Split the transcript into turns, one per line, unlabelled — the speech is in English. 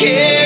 care.